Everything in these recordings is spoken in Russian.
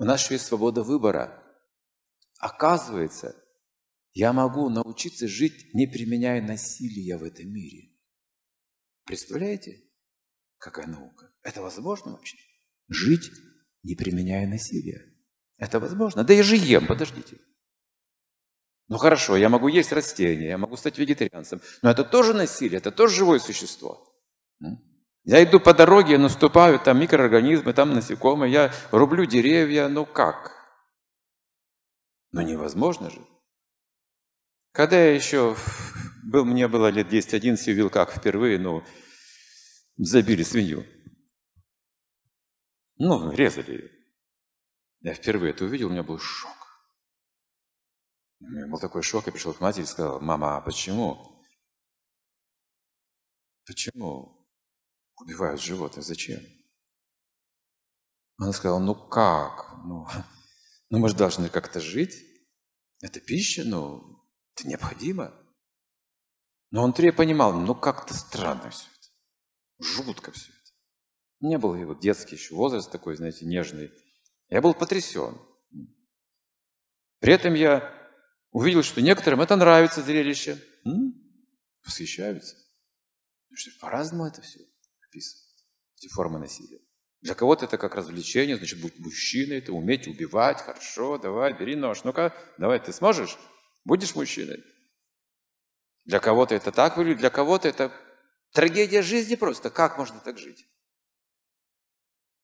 У нас еще есть свобода выбора. Оказывается, я могу научиться жить, не применяя насилия в этом мире. Представляете, какая наука? Это возможно вообще? Жить, не применяя насилия. Это возможно. Да я же ем, подождите. Ну хорошо, я могу есть растения, я могу стать вегетарианцем, но это тоже насилие, это тоже живое существо. Я иду по дороге, наступаю, там микроорганизмы, там насекомые, я рублю деревья, ну как? Ну невозможно же. Когда я еще был, мне было лет 10-11, увидел, как впервые, ну, забили свинью. Ну, резали ее. Я впервые это увидел, у меня был шок. У меня был такой шок, я пришел к матери и сказал, мама, а почему? Почему убивают животных? Зачем? Она сказала, ну как? Ну, ну мы же должны как-то жить. Это пища, ну, это необходимо. Но он Андрей понимал, ну как-то странно все это. Жутко все это. Не был его детский еще возраст такой, знаете, нежный. Я был потрясен. При этом я увидел, что некоторым это нравится зрелище. М? Восхищаются. По-разному это все описано, эти формы насилия. Для кого-то это как развлечение, значит, быть мужчиной, это уметь убивать, хорошо, давай, бери нож. Ну-ка, давай, ты сможешь? Будешь мужчиной? Для кого-то это так выглядит, для кого-то это трагедия жизни просто. Как можно так жить?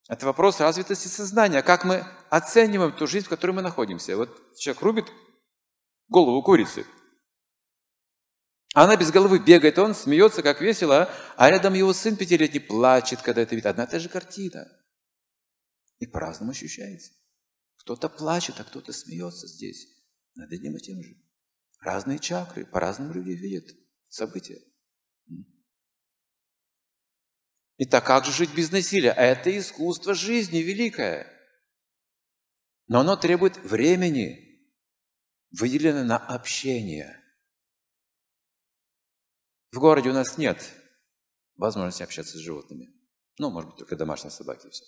Это вопрос развитости сознания, как мы оцениваем ту жизнь, в которой мы находимся. Вот человек рубит голову курицы. Она без головы бегает, он смеется, как весело, а рядом его сын пятилетний плачет, когда это видит. Одна и та же картина. И по-разному ощущается. Кто-то плачет, а кто-то смеется здесь, над одним и тем же. Разные чакры, по-разному люди видят события. Итак, как же жить без насилия? Это искусство жизни великое. Но оно требует времени, выделено на общение. В городе у нас нет возможности общаться с животными. Ну, может быть, только домашние собаки все.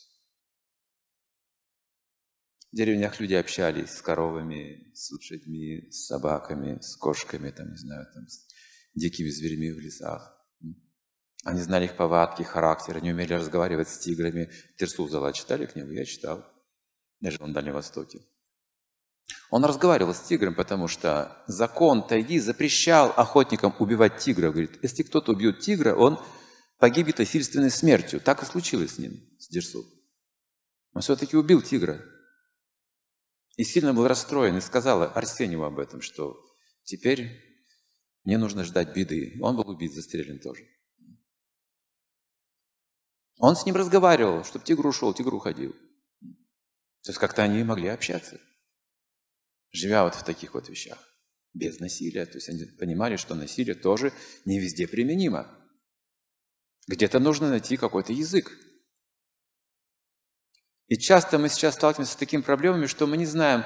В деревнях люди общались с коровами, с лошадьми, с собаками, с кошками, там, не знаю, там, с дикими зверями в лесах. Они знали их повадки, характер, они умели разговаривать с тиграми. Терсузала читали книгу? Я читал. Я жил на Дальнем Востоке. Он разговаривал с тигром, потому что закон Тайги запрещал охотникам убивать тигра. Говорит, если кто-то убьет тигра, он погибнет насильственной смертью. Так и случилось с ним, с Дерсу. Он все-таки убил тигра. И сильно был расстроен, и сказал Арсеньеву об этом, что теперь мне нужно ждать беды. Он был убит, застрелен тоже. Он с ним разговаривал, чтобы тигр ушел, тигр уходил. То есть как-то они могли общаться, живя вот в таких вот вещах, без насилия. То есть они понимали, что насилие тоже не везде применимо. Где-то нужно найти какой-то язык. И часто мы сейчас сталкиваемся с такими проблемами, что мы не знаем,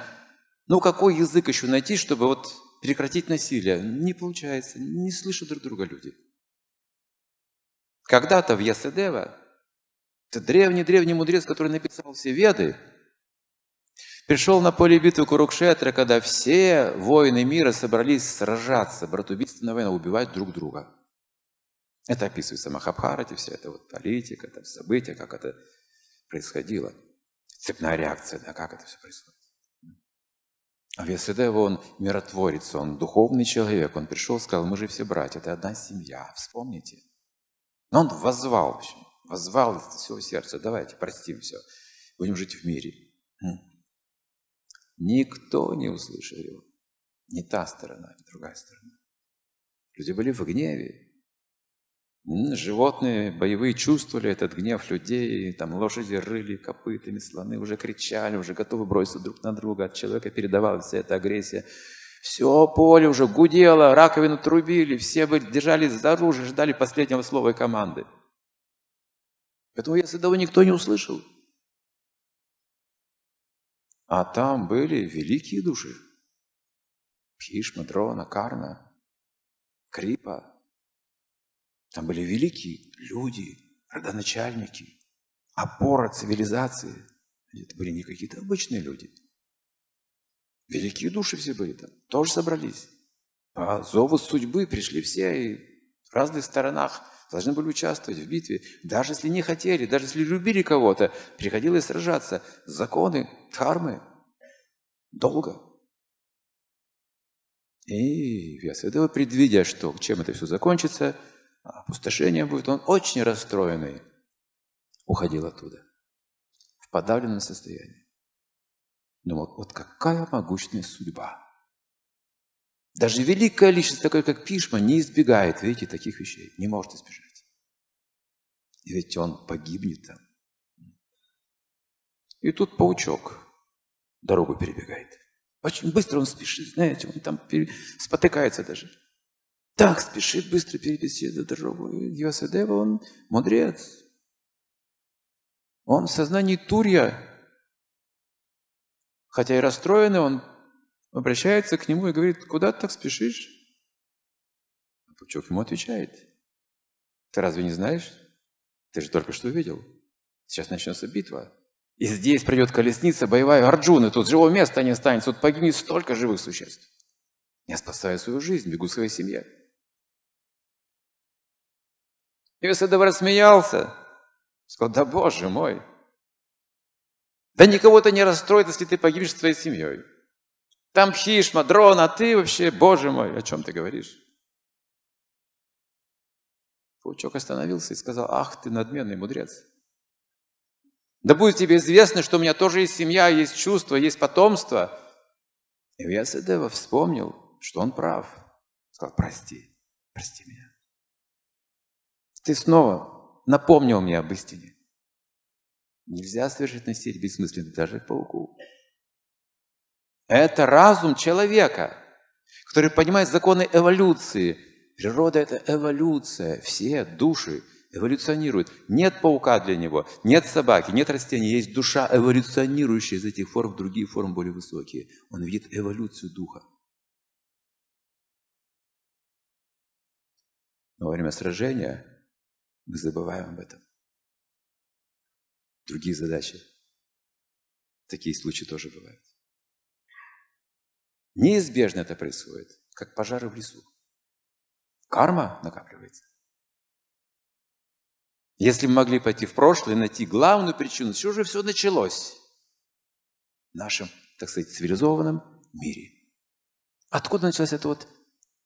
ну какой язык еще найти, чтобы вот прекратить насилие. Не получается, не слышат друг друга люди. Когда-то в Ясадева это древний-древний мудрец, который написал все веды. Пришел на поле битвы Курукшетра, когда все воины мира собрались сражаться, братубийственная война, убивать друг друга. Это описывается в Махабхарате, вся эта вот политика, это события, как это происходило. Цепная реакция, да, как это все происходит. А Весудева, он миротворец, он духовный человек, он пришел, сказал, мы же все братья, это одна семья, вспомните. Но он воззвал, в общем, Возвал из всего сердца, давайте простим все, будем жить в мире. Никто не услышал его. Не та сторона, не другая сторона. Люди были в гневе. Животные боевые чувствовали этот гнев людей, там лошади рыли копытами, слоны уже кричали, уже готовы броситься друг на друга. От человека передавалась вся эта агрессия. Все поле уже гудело, раковину трубили, все бы держались за оружие, ждали последнего слова и команды. Поэтому если этого никто не услышал. А там были великие души. Пишма, Дрона, Карна, Крипа. Там были великие люди, родоначальники, опора цивилизации. Это были не какие-то обычные люди. Великие души все были там, тоже собрались. По зову судьбы пришли все и в разных сторонах должны были участвовать в битве. Даже если не хотели, даже если любили кого-то, приходилось сражаться. Законы, кармы. Долго. И Вьясадева, предвидя, что чем это все закончится, опустошение будет, он очень расстроенный уходил оттуда в подавленном состоянии. Думал, вот какая могущественная судьба. Даже великая личность, такой как Пишма, не избегает, видите, таких вещей, не может избежать. И ведь он погибнет там. И тут паучок дорогу перебегает. Очень быстро он спешит, знаете, он там спотыкается даже. Так спешит быстро перебести эту дорогу. Йосадева, он мудрец. Он в сознании Турья, хотя и расстроенный, он обращается к нему и говорит, куда ты так спешишь? А Пучок ему отвечает, ты разве не знаешь? Ты же только что увидел. Сейчас начнется битва. И здесь придет колесница боевая Арджуна, тут живого места не останется, тут погибнет столько живых существ. Я спасаю свою жизнь, бегу своей семье. И Весадов рассмеялся. Сказал, да боже мой, да никого это не расстроит, если ты погибнешь с твоей семьей. Там Хишма, дрон, а ты вообще, боже мой, о чем ты говоришь? Паучок остановился и сказал, ах ты надменный мудрец. Да будет тебе известно, что у меня тоже есть семья, есть чувства, есть потомство. И Вьясадева вспомнил, что он прав. Сказал, прости, прости меня. Ты снова напомнил мне об истине. Нельзя совершить насилие бессмысленно даже пауку. Это разум человека, который понимает законы эволюции. Природа – это эволюция. Все души эволюционируют. Нет паука для него, нет собаки, нет растений. Есть душа, эволюционирующая из этих форм в другие формы более высокие. Он видит эволюцию духа. Но во время сражения мы забываем об этом. Другие задачи. Такие случаи тоже бывают. Неизбежно это происходит, как пожары в лесу. Карма накапливается. Если мы могли пойти в прошлое и найти главную причину, с чего же все началось? В нашем, так сказать, цивилизованном мире. Откуда началась эта вот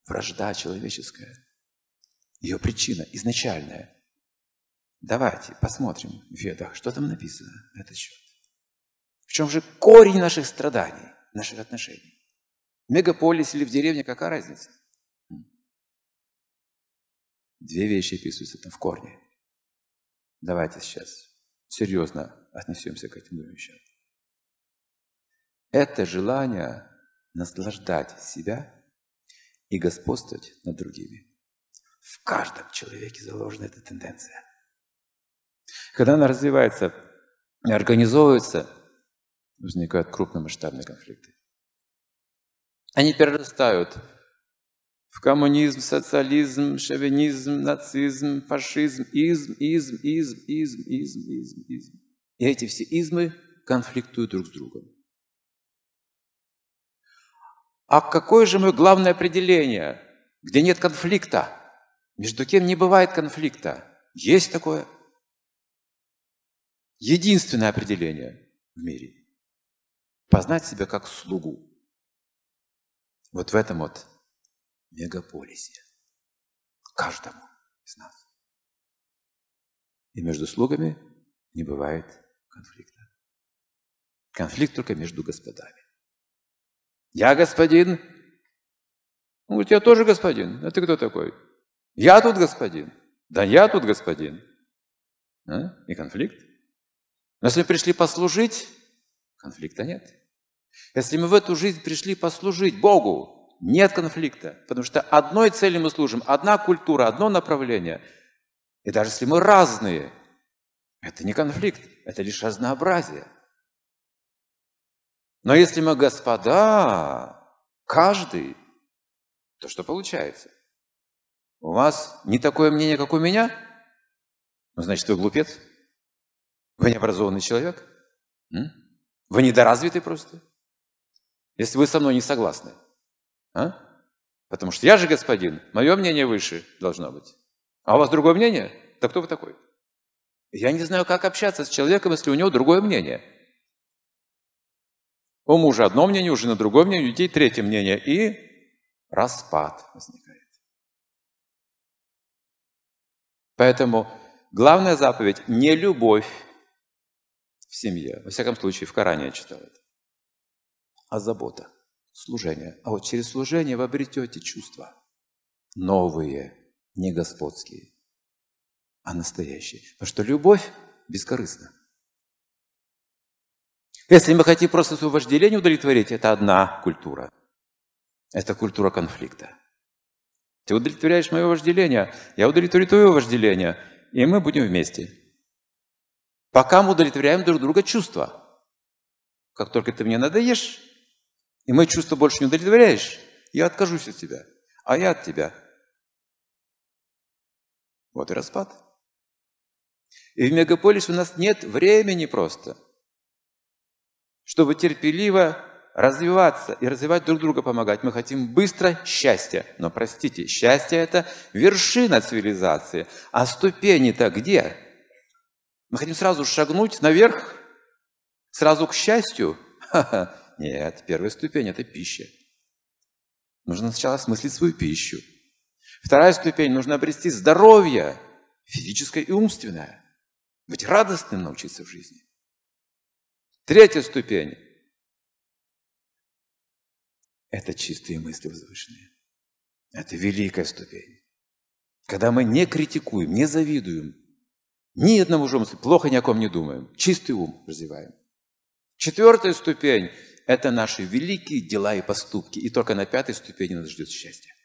вражда человеческая? Ее причина изначальная. Давайте посмотрим в Ведах, что там написано на этот счет. В чем же корень наших страданий, наших отношений? В мегаполисе или в деревне, какая разница? Две вещи описываются там в корне. Давайте сейчас серьезно отнесемся к этим двум вещам. Это желание наслаждать себя и господствовать над другими. В каждом человеке заложена эта тенденция. Когда она развивается организовывается, возникают крупномасштабные конфликты. Они перерастают в коммунизм, социализм, шовинизм, нацизм, фашизм, изм, изм, изм, изм, изм, изм, изм. И эти все измы конфликтуют друг с другом. А какое же мое главное определение, где нет конфликта? Между кем не бывает конфликта? Есть такое? Единственное определение в мире. Познать себя как слугу. Вот в этом вот мегаполисе. Каждому из нас. И между слугами не бывает конфликта. Конфликт только между господами. Я господин. Он говорит, я тоже господин. А ты кто такой? Я тут господин. Да я тут господин. А? И конфликт. Но если пришли послужить, конфликта нет. Если мы в эту жизнь пришли послужить Богу, нет конфликта, потому что одной цели мы служим, одна культура, одно направление. И даже если мы разные, это не конфликт, это лишь разнообразие. Но если мы господа, каждый, то что получается? У вас не такое мнение, как у меня? Ну, значит, вы глупец? Вы необразованный человек? М? Вы недоразвиты просто, если вы со мной не согласны. А? Потому что я же господин, мое мнение выше должно быть. А у вас другое мнение? Так кто вы такой? Я не знаю, как общаться с человеком, если у него другое мнение. У мужа одно мнение, у жены другое мнение, у детей третье мнение. И распад возникает. Поэтому главная заповедь – не любовь в семье. Во всяком случае, в Коране я читал это. А забота, служение. А вот через служение вы обретете чувства новые, не господские, а настоящие. Потому что любовь бескорыстна. Если мы хотим просто свое вожделение удовлетворить, это одна культура. Это культура конфликта. Ты удовлетворяешь мое вожделение, я удовлетворю твое вожделение, и мы будем вместе. Пока мы удовлетворяем друг друга чувства. Как только ты мне надоешь, и мои чувства больше не удовлетворяешь, я откажусь от тебя, а я от тебя. Вот и распад. И в мегаполисе у нас нет времени просто, чтобы терпеливо развиваться и развивать друг друга, помогать. Мы хотим быстро счастья. Но простите, счастье – это вершина цивилизации. А ступени-то где? Мы хотим сразу шагнуть наверх, сразу к счастью? Ха-ха. Нет, первая ступень – это пища. Нужно сначала осмыслить свою пищу. Вторая ступень – нужно обрести здоровье, физическое и умственное. Быть радостным научиться в жизни. Третья ступень это чистые мысли возвышенные. Это великая ступень. Когда мы не критикуем, не завидуем, ни одному жумству, плохо ни о ком не думаем, чистый ум развиваем. Четвертая ступень – это наши великие дела и поступки. И только на пятой ступени нас ждет счастье.